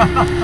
哈 哈